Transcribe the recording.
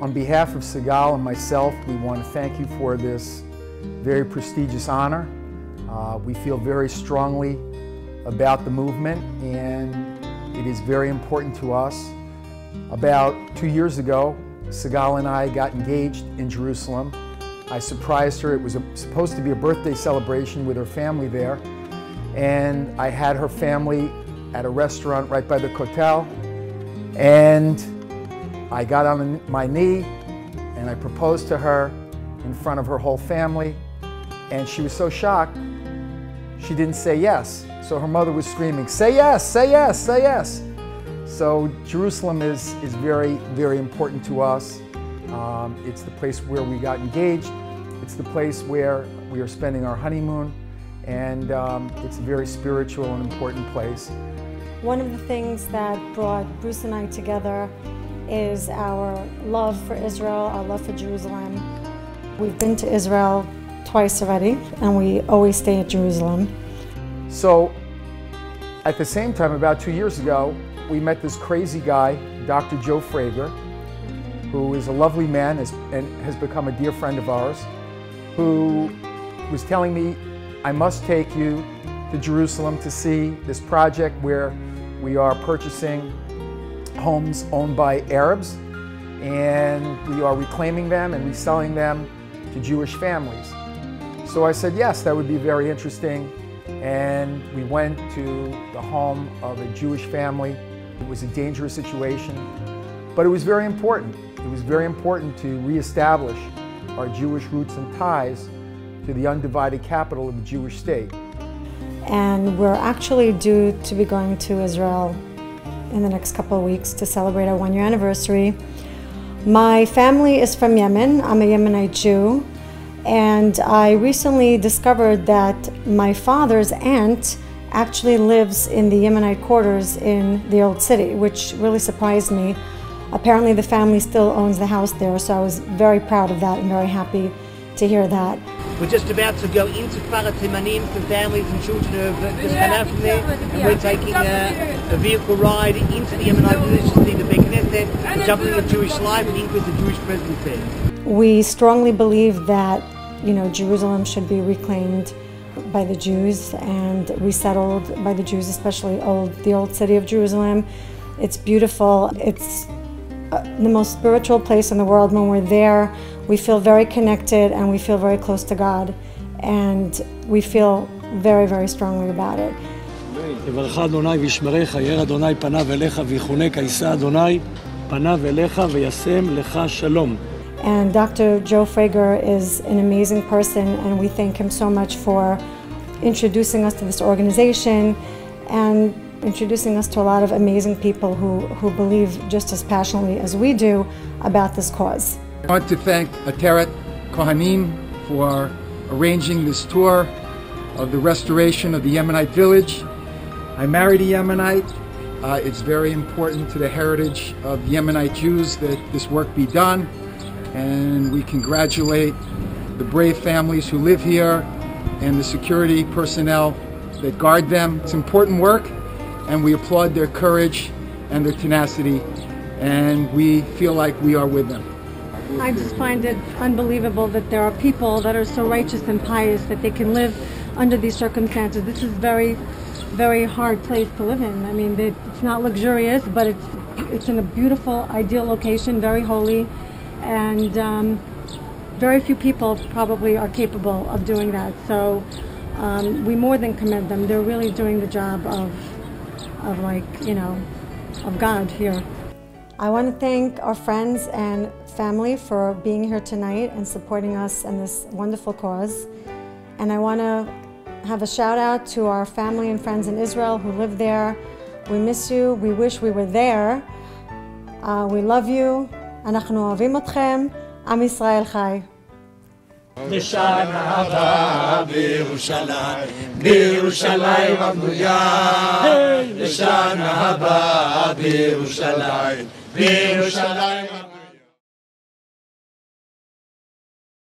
On behalf of Sigal and myself, we want to thank you for this very prestigious honor. Uh, we feel very strongly about the movement and it is very important to us. About two years ago, Sigal and I got engaged in Jerusalem. I surprised her. It was a, supposed to be a birthday celebration with her family there. And I had her family at a restaurant right by the Kotel. And I got on my knee and I proposed to her in front of her whole family. And she was so shocked, she didn't say yes. So her mother was screaming, say yes, say yes, say yes. So Jerusalem is, is very, very important to us. Um, it's the place where we got engaged. It's the place where we are spending our honeymoon. And um, it's a very spiritual and important place. One of the things that brought Bruce and I together is our love for Israel, our love for Jerusalem. We've been to Israel twice already, and we always stay at Jerusalem. So, at the same time, about two years ago, we met this crazy guy, Dr. Joe Frager, who is a lovely man and has become a dear friend of ours, who was telling me, I must take you to Jerusalem to see this project where we are purchasing homes owned by Arabs, and we are reclaiming them and reselling them to Jewish families. So I said, yes, that would be very interesting. And we went to the home of a Jewish family. It was a dangerous situation, but it was very important. It was very important to reestablish our Jewish roots and ties to the undivided capital of the Jewish state. And we're actually due to be going to Israel in the next couple of weeks to celebrate our one year anniversary. My family is from Yemen. I'm a Yemenite Jew. And I recently discovered that my father's aunt actually lives in the Yemenite quarters in the old city, which really surprised me. Apparently, the family still owns the house there, so I was very proud of that and very happy to hear that. We're just about to go into Kfar Timanim for families and children who have just come out from there, and we're taking a, a vehicle ride into the Yemenite village to see the Beit Knesset, jumping the Jewish life and with the Jewish president there. We strongly believe that you know Jerusalem should be reclaimed by the Jews and resettled by the Jews, especially old the old city of Jerusalem. It's beautiful. It's uh, the most spiritual place in the world. When we're there, we feel very connected and we feel very close to God. And we feel very, very strongly about it. יברך אדוני וישמרך, יאר אדוני פניו אליך ויחונק, יישא אדוני פניו אליך וישם לך שלום. And Dr. Joe Frager is an amazing person, and we thank him so much for introducing us to this organization and introducing us to a lot of amazing people who, who believe just as passionately as we do about this cause. I want to thank Ateret Cohanim for arranging this tour of the restoration of the Yemenite village. I married a Yemenite. Uh, it's very important to the heritage of Yemenite Jews that this work be done. And we congratulate the brave families who live here and the security personnel that guard them. It's important work and we applaud their courage and their tenacity, and we feel like we are with them. I just find it unbelievable that there are people that are so righteous and pious that they can live under these circumstances. This is very, very hard place to live in. I mean, it's not luxurious, but it's it's in a beautiful, ideal location, very holy, and um, very few people probably are capable of doing that. So um, we more than commend them. They're really doing the job of of like, you know, of God here. I want to thank our friends and family for being here tonight and supporting us in this wonderful cause. And I want to have a shout out to our family and friends in Israel who live there. We miss you. We wish we were there. Uh, we love you. אנחנו אוהבים אתכם. עם ישראל חי. לשנה הבאה בירושלים, בירושלים הבנויה. לשנה הבאה בירושלים, Deus Shaddai